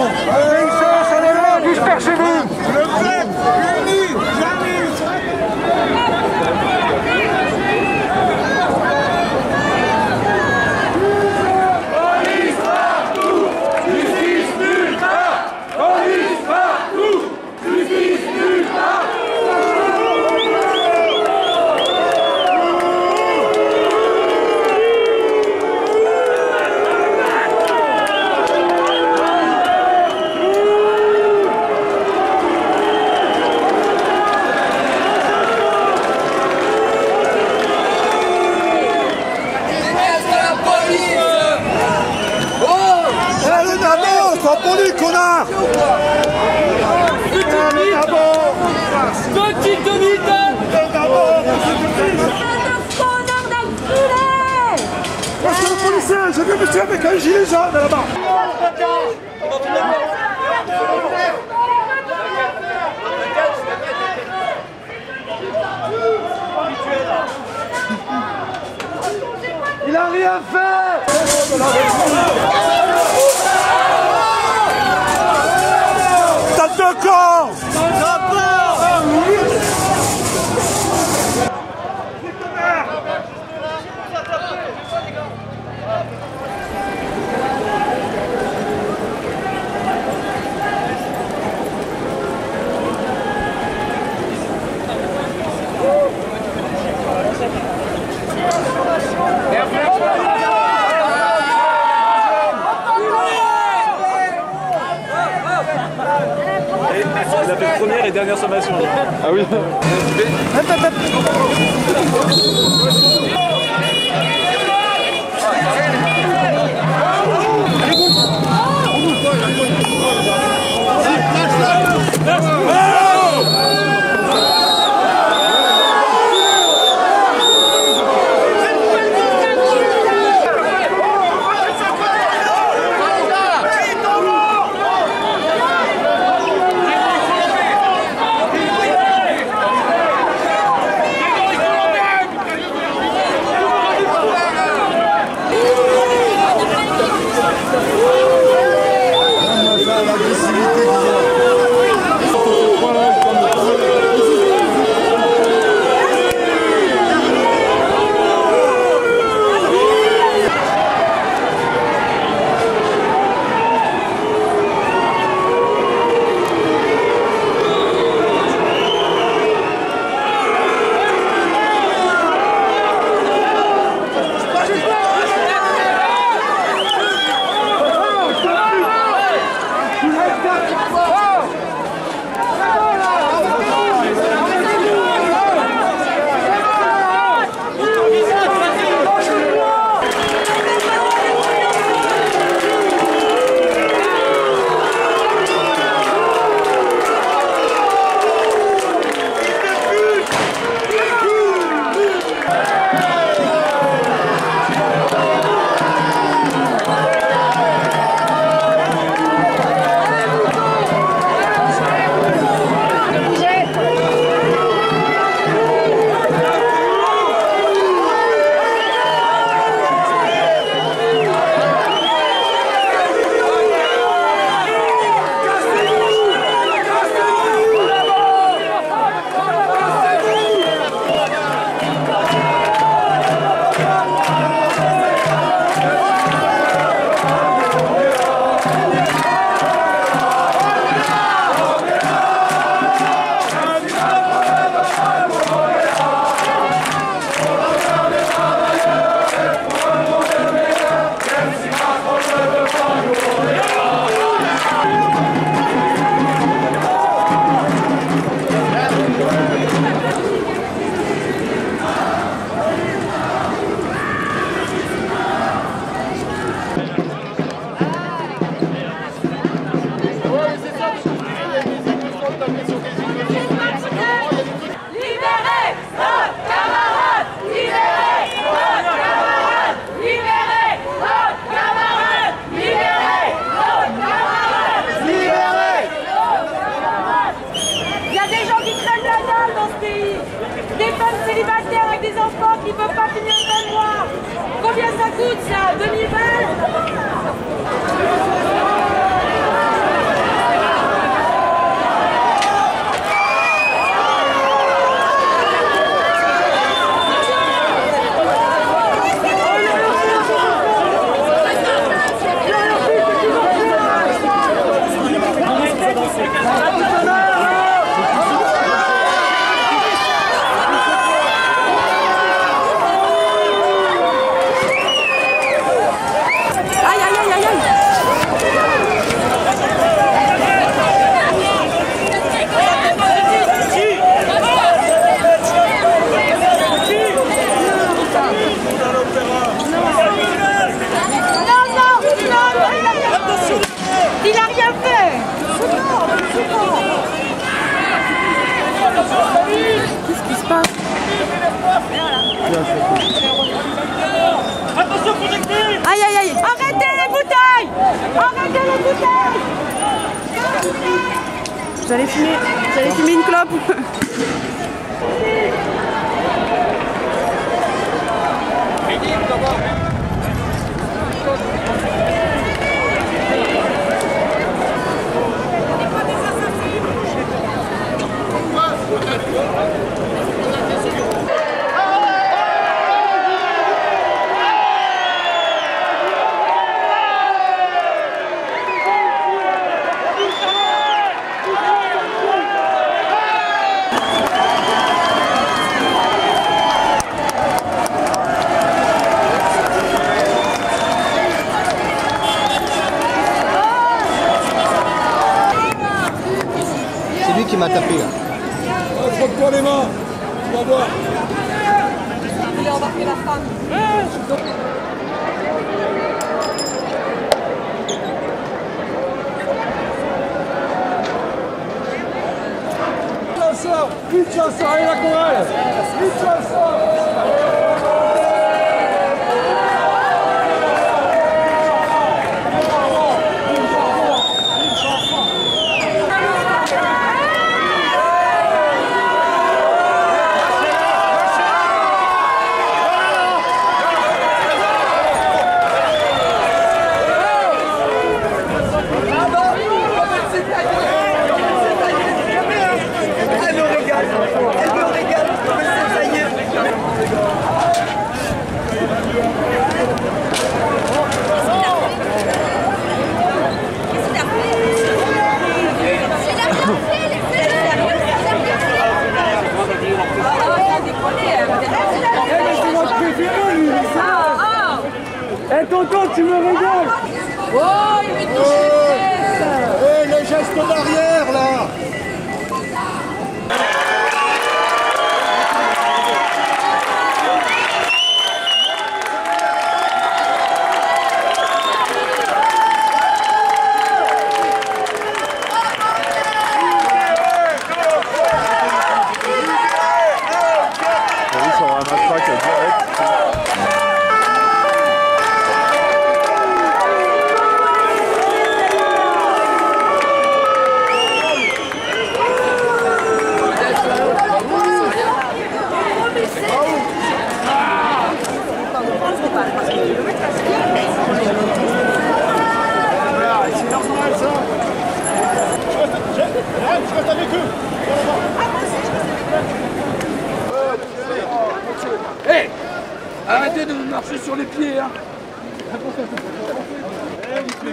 Bon. Salut, connard. Petit Monsieur le policier, j'ai vu monsieur avec un gilet jaune là-bas Il a rien fait. les dernières sommations. Là. Ah oui. Hop, hop, hop. Fumer une clope C'est lui m'a. Frotte-toi les mains. Tu vas voir. Chasseur, vite chasseur, allez la chorale Vite le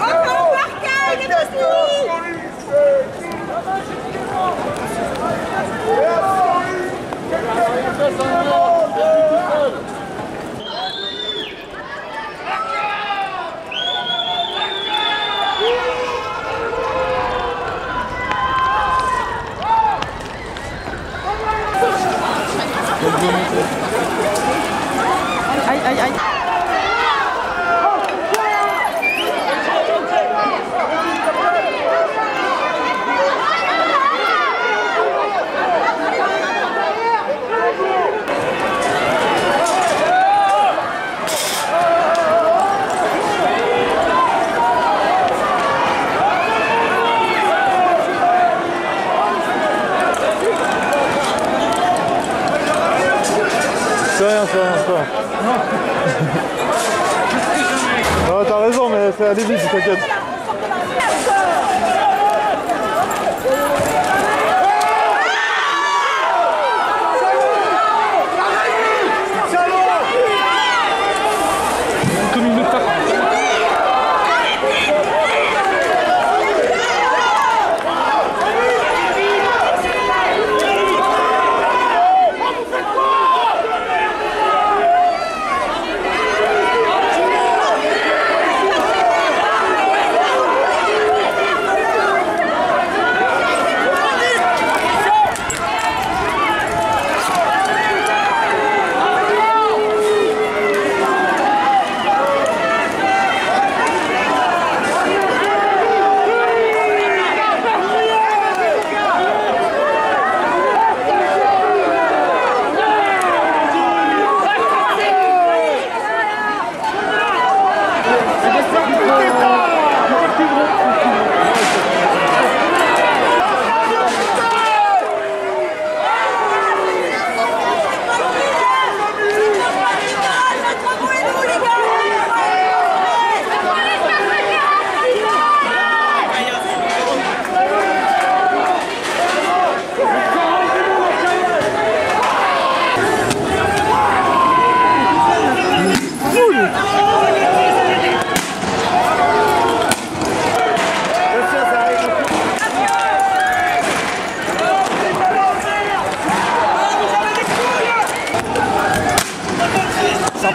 Encore parquet, il est assis Aïe aïe aïe C'est rien, c'est rien, c'est rien. Non, t'as aller vite, t'inquiète.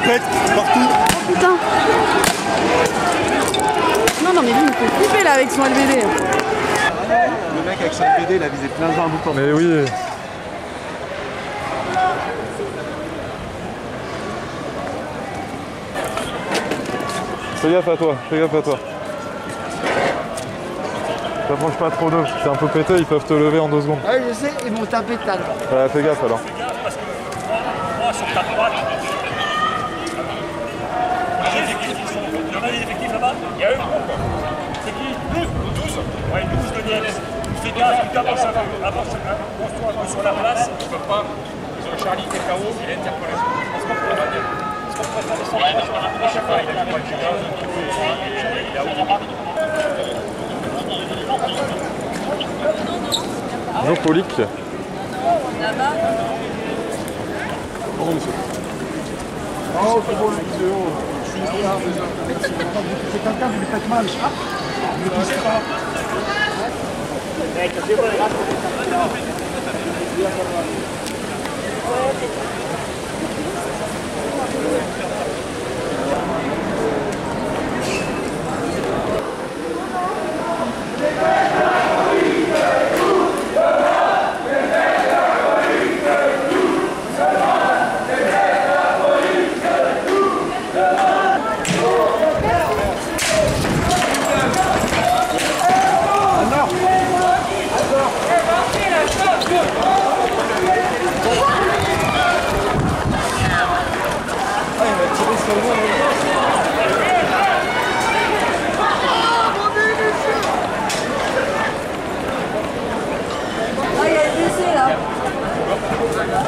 Pète partout. Putain Non, non, mais lui, il fait flipper là avec son LBD. Le mec avec son BD, il a visé plein de gens à bout de temps. Mais oui. Fais gaffe à toi, fais gaffe à toi. T'approches pas trop d'eux, c'est un peu pété, ils peuvent te lever en deux secondes. Ouais, je sais, ils m'ont tapé tout à l'heure. Ouais, fais gaffe alors. Il y en a des effectifs là-bas Il y a eux C'est qui 12 12 Ouais, 12 de DNS. Fais gaffe, tu avance, un peu sur la place. Ils peuvent pas. Ils ont Charlie qui est KO, il est interpellé. Est-ce qu'on pourrait dire Est-ce qu'on À chaque fois, il a dit quoi Il a Jean Paulic. Oh, c'est bon, le vidéo. C'est quelqu'un qui lui fait mal. Ne poussez pas il y a le blessé là.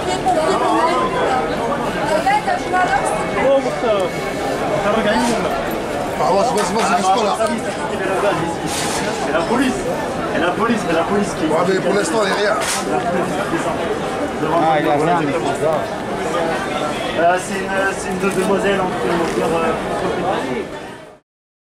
Pied pour pied pour aller. Regarde, t'as joué à l'os. Ah, ouais, c'est pas, c'est pas, c'est pas là. C'est la police. C'est la police, c'est la police qui. Ouais, mais pour l'instant, il n'y a rien. Ah, il a rien, mais c'est une, c'est une demoiselle en train de